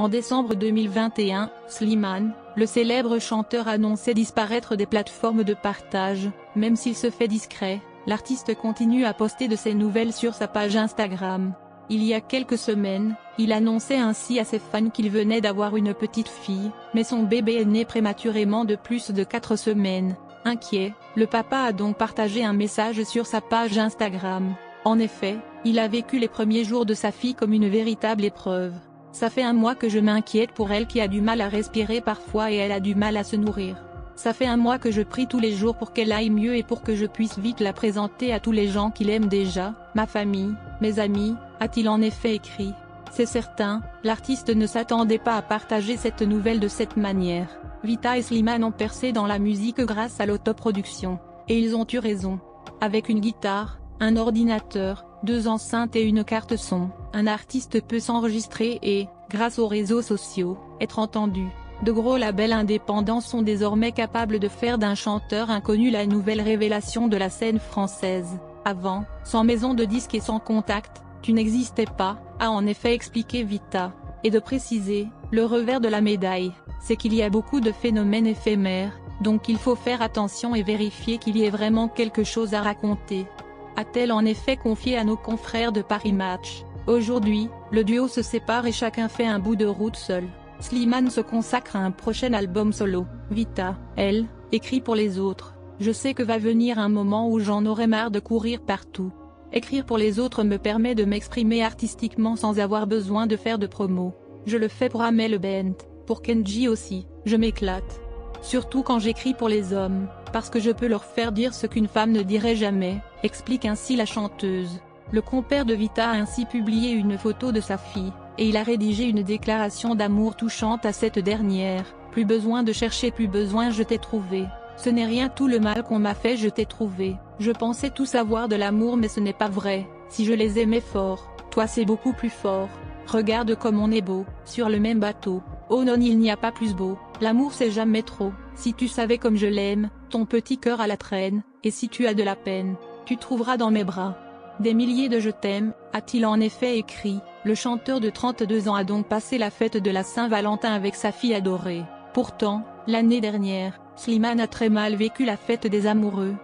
En décembre 2021, Slimane, le célèbre chanteur annonçait disparaître des plateformes de partage, même s'il se fait discret, l'artiste continue à poster de ses nouvelles sur sa page Instagram. Il y a quelques semaines, il annonçait ainsi à ses fans qu'il venait d'avoir une petite fille, mais son bébé est né prématurément de plus de 4 semaines. Inquiet, le papa a donc partagé un message sur sa page Instagram. En effet, il a vécu les premiers jours de sa fille comme une véritable épreuve. Ça fait un mois que je m'inquiète pour elle qui a du mal à respirer parfois et elle a du mal à se nourrir. Ça fait un mois que je prie tous les jours pour qu'elle aille mieux et pour que je puisse vite la présenter à tous les gens qui l'aiment déjà, ma famille, mes amis, a-t-il en effet écrit. C'est certain, l'artiste ne s'attendait pas à partager cette nouvelle de cette manière. Vita et Slimane ont percé dans la musique grâce à l'autoproduction. Et ils ont eu raison. Avec une guitare, un ordinateur, deux enceintes et une carte son, un artiste peut s'enregistrer et, grâce aux réseaux sociaux, être entendu. De gros labels indépendants sont désormais capables de faire d'un chanteur inconnu la nouvelle révélation de la scène française. Avant, sans maison de disques et sans contact, tu n'existais pas, a en effet expliqué Vita. Et de préciser, le revers de la médaille, c'est qu'il y a beaucoup de phénomènes éphémères, donc il faut faire attention et vérifier qu'il y ait vraiment quelque chose à raconter. A-t-elle en effet confié à nos confrères de Paris Match Aujourd'hui, le duo se sépare et chacun fait un bout de route seul. Slimane se consacre à un prochain album solo. Vita, elle, écrit pour les autres. Je sais que va venir un moment où j'en aurai marre de courir partout. Écrire pour les autres me permet de m'exprimer artistiquement sans avoir besoin de faire de promo. Je le fais pour Amel Bent, pour Kenji aussi, je m'éclate. Surtout quand j'écris pour les hommes, parce que je peux leur faire dire ce qu'une femme ne dirait jamais, explique ainsi la chanteuse. Le compère de Vita a ainsi publié une photo de sa fille, et il a rédigé une déclaration d'amour touchante à cette dernière, plus besoin de chercher plus besoin je t'ai trouvé. Ce n'est rien tout le mal qu'on m'a fait je t'ai trouvé, je pensais tout savoir de l'amour mais ce n'est pas vrai, si je les aimais fort, toi c'est beaucoup plus fort, regarde comme on est beau, sur le même bateau, oh non il n'y a pas plus beau, l'amour c'est jamais trop, si tu savais comme je l'aime, ton petit cœur à la traîne, et si tu as de la peine, tu trouveras dans mes bras. Des milliers de je t'aime, a-t-il en effet écrit, le chanteur de 32 ans a donc passé la fête de la Saint-Valentin avec sa fille adorée. Pourtant, l'année dernière, Slimane a très mal vécu la fête des amoureux.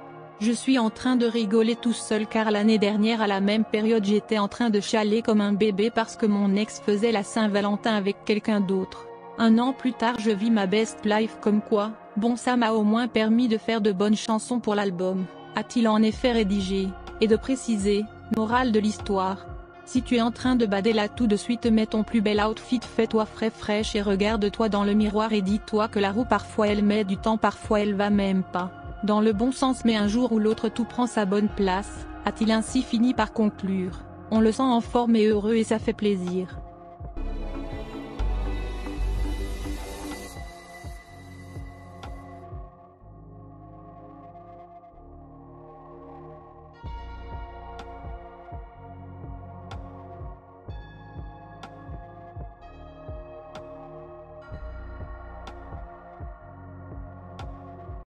Je suis en train de rigoler tout seul car l'année dernière à la même période j'étais en train de chialer comme un bébé parce que mon ex faisait la Saint-Valentin avec quelqu'un d'autre. Un an plus tard je vis ma best life comme quoi, bon ça m'a au moins permis de faire de bonnes chansons pour l'album, a-t-il en effet rédigé, et de préciser, morale de l'histoire, si tu es en train de bader là tout de suite mets ton plus bel outfit fais-toi frais fraîche et regarde-toi dans le miroir et dis-toi que la roue parfois elle met du temps parfois elle va même pas. Dans le bon sens mais un jour ou l'autre tout prend sa bonne place, a-t-il ainsi fini par conclure. On le sent en forme et heureux et ça fait plaisir.